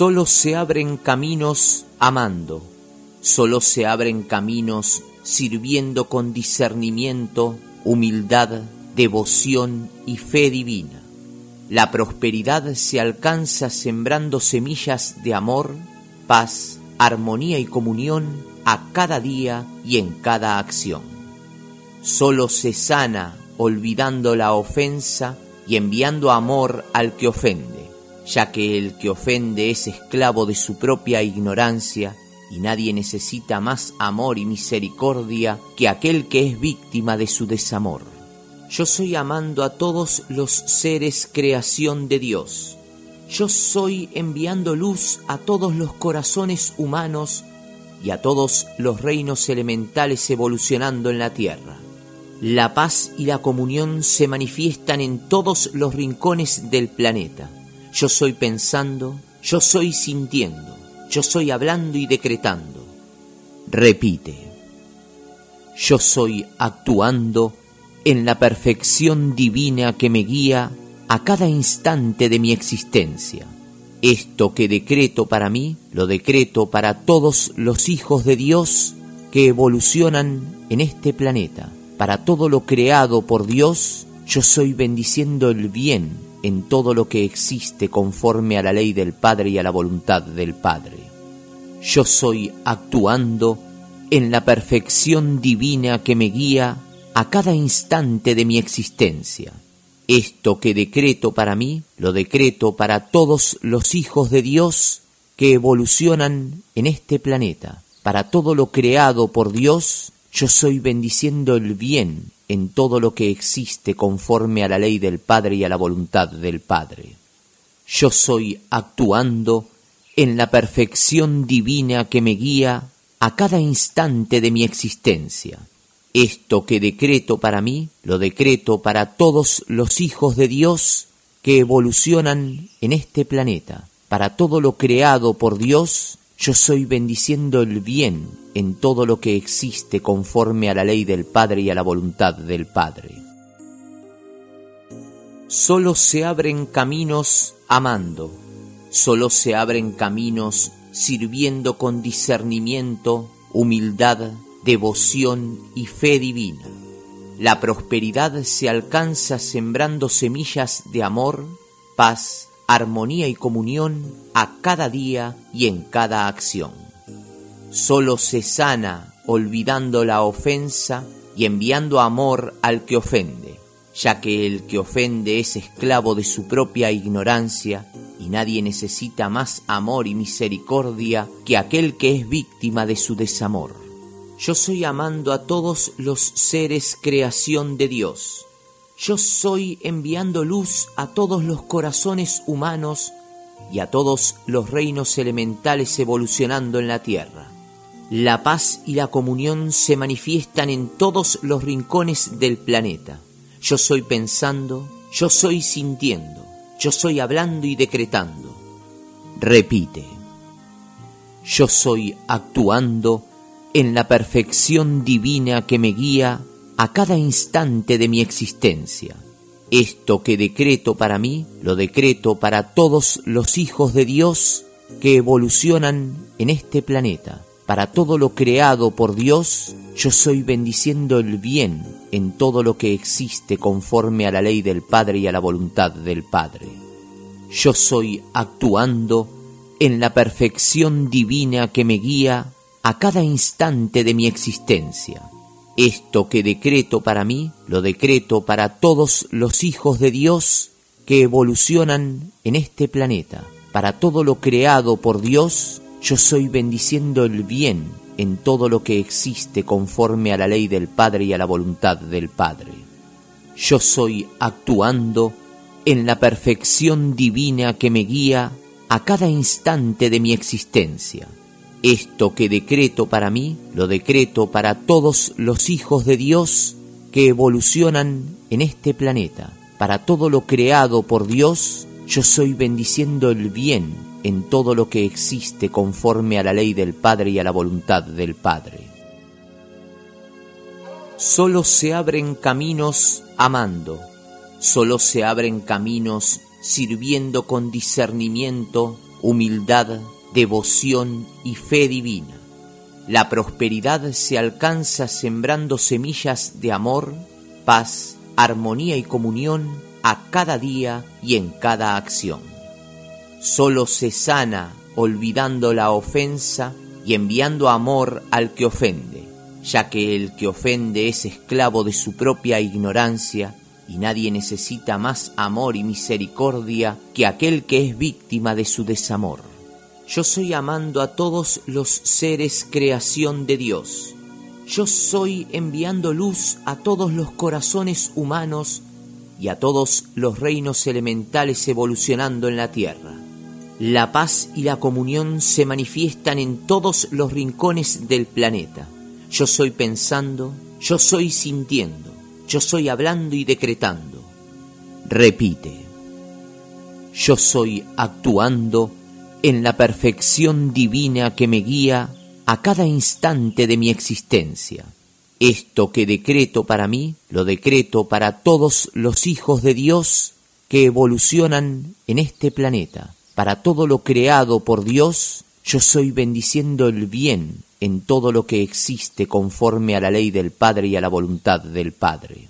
Solo se abren caminos amando, solo se abren caminos sirviendo con discernimiento, humildad, devoción y fe divina. La prosperidad se alcanza sembrando semillas de amor, paz, armonía y comunión a cada día y en cada acción. Solo se sana olvidando la ofensa y enviando amor al que ofende, ya que el que ofende es esclavo de su propia ignorancia y nadie necesita más amor y misericordia que aquel que es víctima de su desamor. Yo soy amando a todos los seres creación de Dios. Yo soy enviando luz a todos los corazones humanos y a todos los reinos elementales evolucionando en la tierra. La paz y la comunión se manifiestan en todos los rincones del planeta. Yo soy pensando, yo soy sintiendo, yo soy hablando y decretando. Repite, yo soy actuando en la perfección divina que me guía a cada instante de mi existencia. Esto que decreto para mí, lo decreto para todos los hijos de Dios que evolucionan en este planeta para todo lo creado por Dios, yo soy bendiciendo el bien en todo lo que existe conforme a la ley del Padre y a la voluntad del Padre. Yo soy actuando en la perfección divina que me guía a cada instante de mi existencia. Esto que decreto para mí, lo decreto para todos los hijos de Dios que evolucionan en este planeta, para todo lo creado por Dios, yo soy bendiciendo el bien en todo lo que existe conforme a la ley del Padre y a la voluntad del Padre. Yo soy actuando en la perfección divina que me guía a cada instante de mi existencia. Esto que decreto para mí, lo decreto para todos los hijos de Dios que evolucionan en este planeta, para todo lo creado por Dios yo soy bendiciendo el bien en todo lo que existe conforme a la ley del Padre y a la voluntad del Padre. Solo se abren caminos amando, solo se abren caminos sirviendo con discernimiento, humildad, devoción y fe divina. La prosperidad se alcanza sembrando semillas de amor, paz, armonía y comunión a cada día y en cada acción. Solo se sana olvidando la ofensa y enviando amor al que ofende, ya que el que ofende es esclavo de su propia ignorancia y nadie necesita más amor y misericordia que aquel que es víctima de su desamor. Yo soy amando a todos los seres creación de Dios yo soy enviando luz a todos los corazones humanos y a todos los reinos elementales evolucionando en la tierra. La paz y la comunión se manifiestan en todos los rincones del planeta. Yo soy pensando, yo soy sintiendo, yo soy hablando y decretando. Repite, yo soy actuando en la perfección divina que me guía a cada instante de mi existencia. Esto que decreto para mí, lo decreto para todos los hijos de Dios que evolucionan en este planeta. Para todo lo creado por Dios, yo soy bendiciendo el bien en todo lo que existe conforme a la ley del Padre y a la voluntad del Padre. Yo soy actuando en la perfección divina que me guía a cada instante de mi existencia. Esto que decreto para mí, lo decreto para todos los hijos de Dios que evolucionan en este planeta. Para todo lo creado por Dios, yo soy bendiciendo el bien en todo lo que existe conforme a la ley del Padre y a la voluntad del Padre. Yo soy actuando en la perfección divina que me guía a cada instante de mi existencia esto que decreto para mí, lo decreto para todos los hijos de Dios que evolucionan en este planeta. Para todo lo creado por Dios, yo soy bendiciendo el bien en todo lo que existe conforme a la ley del Padre y a la voluntad del Padre. Solo se abren caminos amando, solo se abren caminos sirviendo con discernimiento, humildad, devoción y fe divina. La prosperidad se alcanza sembrando semillas de amor, paz, armonía y comunión a cada día y en cada acción. Solo se sana olvidando la ofensa y enviando amor al que ofende, ya que el que ofende es esclavo de su propia ignorancia y nadie necesita más amor y misericordia que aquel que es víctima de su desamor. Yo soy amando a todos los seres creación de Dios. Yo soy enviando luz a todos los corazones humanos y a todos los reinos elementales evolucionando en la tierra. La paz y la comunión se manifiestan en todos los rincones del planeta. Yo soy pensando, yo soy sintiendo, yo soy hablando y decretando. Repite, yo soy actuando en la perfección divina que me guía a cada instante de mi existencia. Esto que decreto para mí, lo decreto para todos los hijos de Dios que evolucionan en este planeta. Para todo lo creado por Dios, yo soy bendiciendo el bien en todo lo que existe conforme a la ley del Padre y a la voluntad del Padre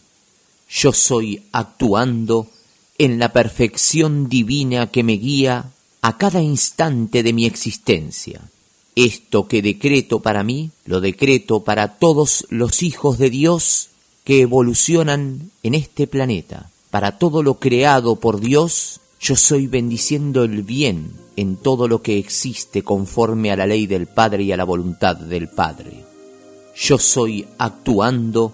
yo soy actuando en la perfección divina que me guía a cada instante de mi existencia. Esto que decreto para mí, lo decreto para todos los hijos de Dios que evolucionan en este planeta. Para todo lo creado por Dios, yo soy bendiciendo el bien en todo lo que existe conforme a la ley del Padre y a la voluntad del Padre. Yo soy actuando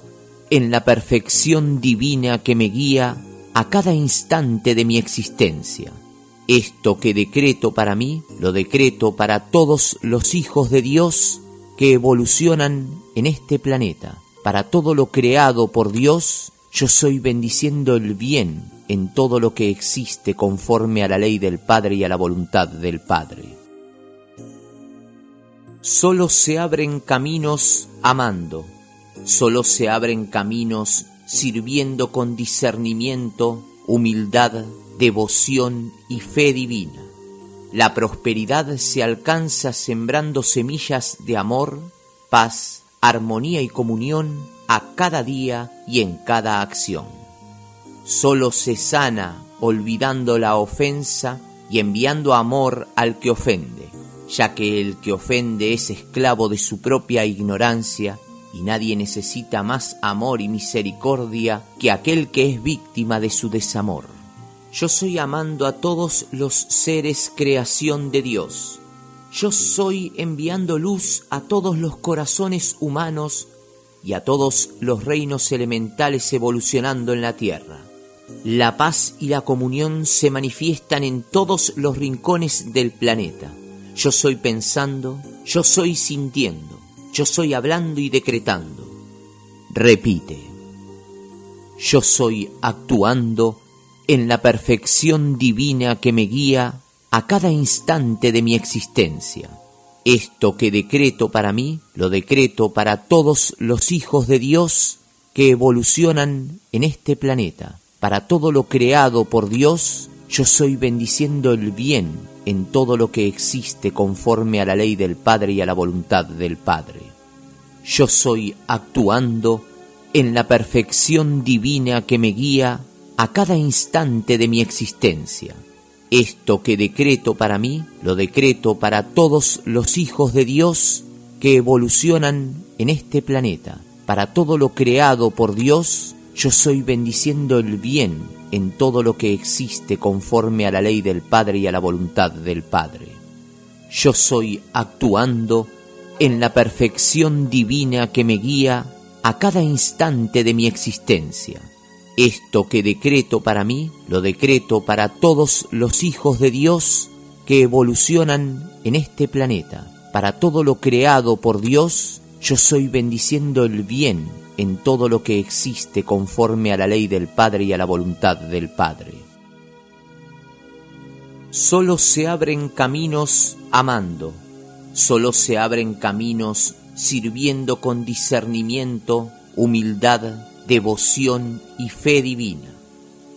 en la perfección divina que me guía a cada instante de mi existencia. Esto que decreto para mí, lo decreto para todos los hijos de Dios que evolucionan en este planeta. Para todo lo creado por Dios, yo soy bendiciendo el bien en todo lo que existe conforme a la ley del Padre y a la voluntad del Padre. Solo se abren caminos amando solo se abren caminos sirviendo con discernimiento, humildad, devoción y fe divina. La prosperidad se alcanza sembrando semillas de amor, paz, armonía y comunión a cada día y en cada acción. Solo se sana olvidando la ofensa y enviando amor al que ofende, ya que el que ofende es esclavo de su propia ignorancia y nadie necesita más amor y misericordia que aquel que es víctima de su desamor. Yo soy amando a todos los seres creación de Dios. Yo soy enviando luz a todos los corazones humanos y a todos los reinos elementales evolucionando en la tierra. La paz y la comunión se manifiestan en todos los rincones del planeta. Yo soy pensando, yo soy sintiendo yo soy hablando y decretando. Repite, yo soy actuando en la perfección divina que me guía a cada instante de mi existencia. Esto que decreto para mí, lo decreto para todos los hijos de Dios que evolucionan en este planeta. Para todo lo creado por Dios, yo soy bendiciendo el bien en todo lo que existe conforme a la ley del Padre y a la voluntad del Padre. Yo soy actuando en la perfección divina que me guía a cada instante de mi existencia. Esto que decreto para mí, lo decreto para todos los hijos de Dios que evolucionan en este planeta. Para todo lo creado por Dios, yo soy bendiciendo el bien en todo lo que existe conforme a la ley del Padre y a la voluntad del Padre. Yo soy actuando en la perfección divina que me guía a cada instante de mi existencia. Esto que decreto para mí, lo decreto para todos los hijos de Dios que evolucionan en este planeta. Para todo lo creado por Dios, yo soy bendiciendo el bien en todo lo que existe conforme a la ley del Padre y a la voluntad del Padre. Solo se abren caminos amando, solo se abren caminos sirviendo con discernimiento, humildad, devoción y fe divina.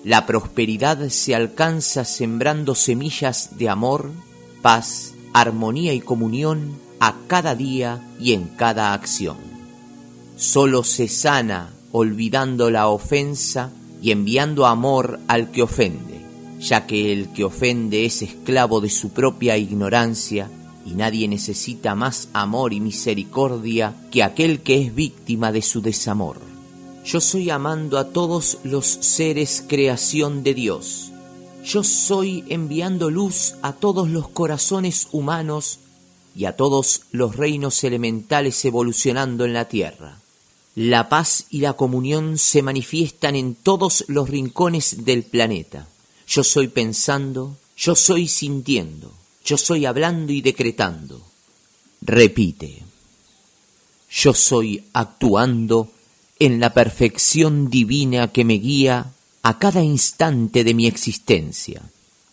La prosperidad se alcanza sembrando semillas de amor, paz, armonía y comunión a cada día y en cada acción. Solo se sana olvidando la ofensa y enviando amor al que ofende, ya que el que ofende es esclavo de su propia ignorancia y nadie necesita más amor y misericordia que aquel que es víctima de su desamor. Yo soy amando a todos los seres creación de Dios. Yo soy enviando luz a todos los corazones humanos y a todos los reinos elementales evolucionando en la tierra. La paz y la comunión se manifiestan en todos los rincones del planeta. Yo soy pensando, yo soy sintiendo, yo soy hablando y decretando. Repite. Yo soy actuando en la perfección divina que me guía a cada instante de mi existencia.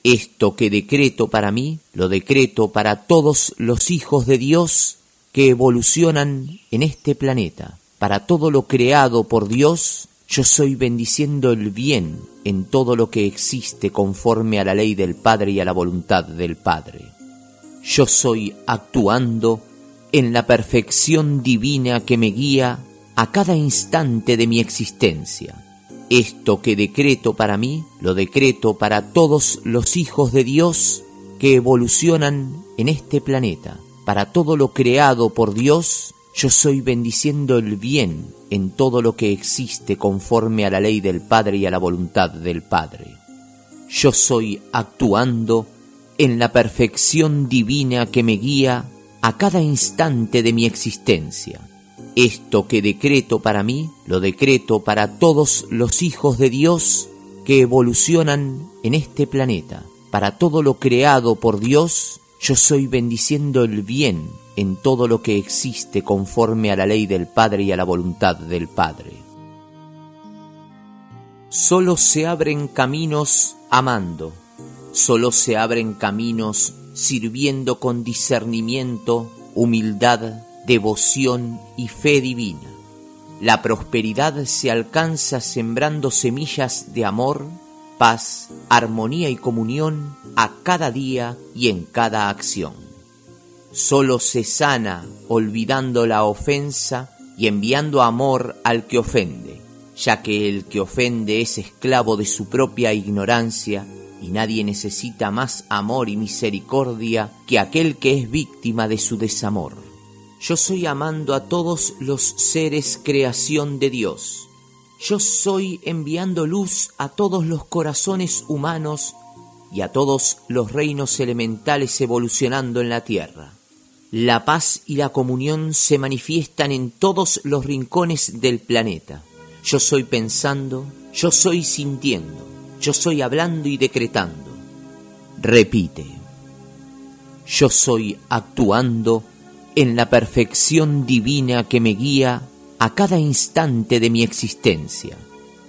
Esto que decreto para mí, lo decreto para todos los hijos de Dios que evolucionan en este planeta. Para todo lo creado por Dios, yo soy bendiciendo el bien en todo lo que existe conforme a la ley del Padre y a la voluntad del Padre. Yo soy actuando en la perfección divina que me guía a cada instante de mi existencia. Esto que decreto para mí, lo decreto para todos los hijos de Dios que evolucionan en este planeta. Para todo lo creado por Dios, yo soy bendiciendo el bien en todo lo que existe conforme a la ley del Padre y a la voluntad del Padre. Yo soy actuando en la perfección divina que me guía a cada instante de mi existencia esto que decreto para mí, lo decreto para todos los hijos de Dios que evolucionan en este planeta. Para todo lo creado por Dios, yo soy bendiciendo el bien en todo lo que existe conforme a la ley del Padre y a la voluntad del Padre. Solo se abren caminos amando, solo se abren caminos sirviendo con discernimiento, humildad, devoción y fe divina. La prosperidad se alcanza sembrando semillas de amor, paz, armonía y comunión a cada día y en cada acción. Solo se sana olvidando la ofensa y enviando amor al que ofende, ya que el que ofende es esclavo de su propia ignorancia y nadie necesita más amor y misericordia que aquel que es víctima de su desamor. Yo soy amando a todos los seres creación de Dios. Yo soy enviando luz a todos los corazones humanos y a todos los reinos elementales evolucionando en la tierra. La paz y la comunión se manifiestan en todos los rincones del planeta. Yo soy pensando, yo soy sintiendo, yo soy hablando y decretando. Repite. Yo soy actuando en la perfección divina que me guía a cada instante de mi existencia.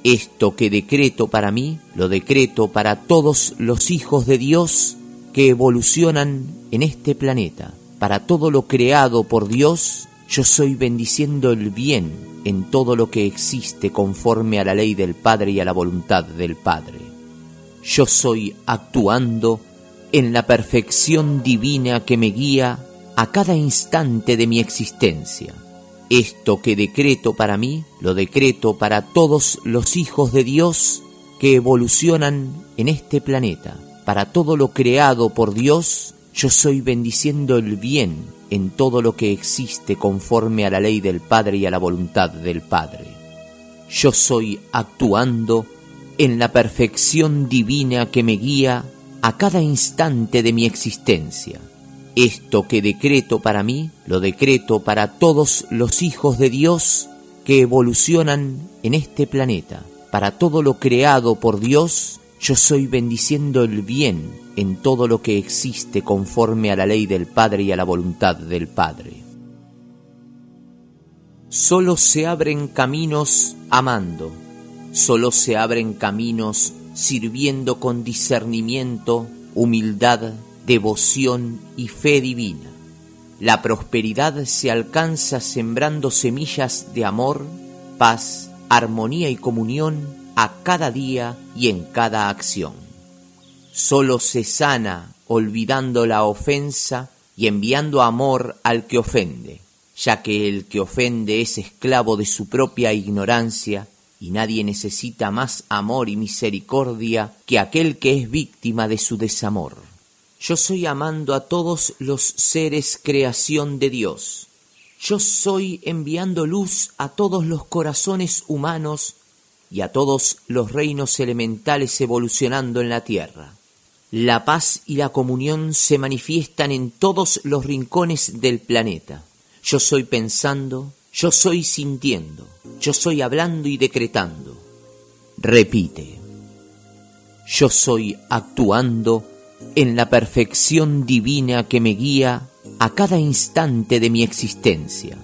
Esto que decreto para mí, lo decreto para todos los hijos de Dios que evolucionan en este planeta. Para todo lo creado por Dios, yo soy bendiciendo el bien en todo lo que existe conforme a la ley del Padre y a la voluntad del Padre. Yo soy actuando en la perfección divina que me guía a cada instante de mi existencia. Esto que decreto para mí, lo decreto para todos los hijos de Dios que evolucionan en este planeta. Para todo lo creado por Dios, yo soy bendiciendo el bien en todo lo que existe conforme a la ley del Padre y a la voluntad del Padre. Yo soy actuando en la perfección divina que me guía a cada instante de mi existencia. Esto que decreto para mí, lo decreto para todos los hijos de Dios que evolucionan en este planeta. Para todo lo creado por Dios, yo soy bendiciendo el bien en todo lo que existe conforme a la ley del Padre y a la voluntad del Padre. Solo se abren caminos amando, solo se abren caminos sirviendo con discernimiento, humildad, devoción y fe divina. La prosperidad se alcanza sembrando semillas de amor, paz, armonía y comunión a cada día y en cada acción. Solo se sana olvidando la ofensa y enviando amor al que ofende, ya que el que ofende es esclavo de su propia ignorancia y nadie necesita más amor y misericordia que aquel que es víctima de su desamor. Yo soy amando a todos los seres creación de Dios. Yo soy enviando luz a todos los corazones humanos y a todos los reinos elementales evolucionando en la tierra. La paz y la comunión se manifiestan en todos los rincones del planeta. Yo soy pensando, yo soy sintiendo, yo soy hablando y decretando. Repite. Yo soy actuando en la perfección divina que me guía a cada instante de mi existencia.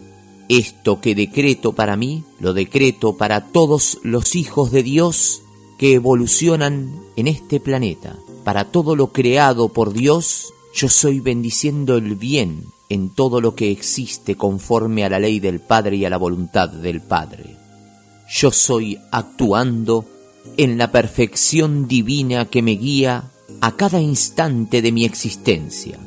Esto que decreto para mí, lo decreto para todos los hijos de Dios que evolucionan en este planeta. Para todo lo creado por Dios, yo soy bendiciendo el bien en todo lo que existe conforme a la ley del Padre y a la voluntad del Padre. Yo soy actuando en la perfección divina que me guía a cada instante de mi existencia.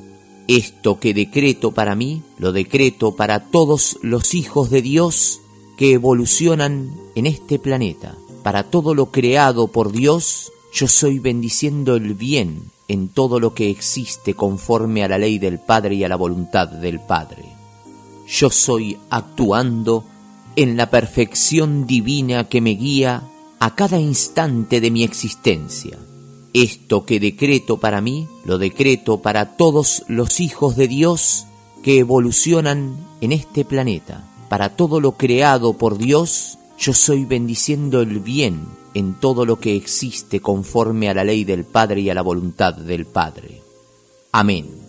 Esto que decreto para mí, lo decreto para todos los hijos de Dios que evolucionan en este planeta. Para todo lo creado por Dios, yo soy bendiciendo el bien en todo lo que existe conforme a la ley del Padre y a la voluntad del Padre. Yo soy actuando en la perfección divina que me guía a cada instante de mi existencia. Esto que decreto para mí, lo decreto para todos los hijos de Dios que evolucionan en este planeta. Para todo lo creado por Dios, yo soy bendiciendo el bien en todo lo que existe conforme a la ley del Padre y a la voluntad del Padre. Amén.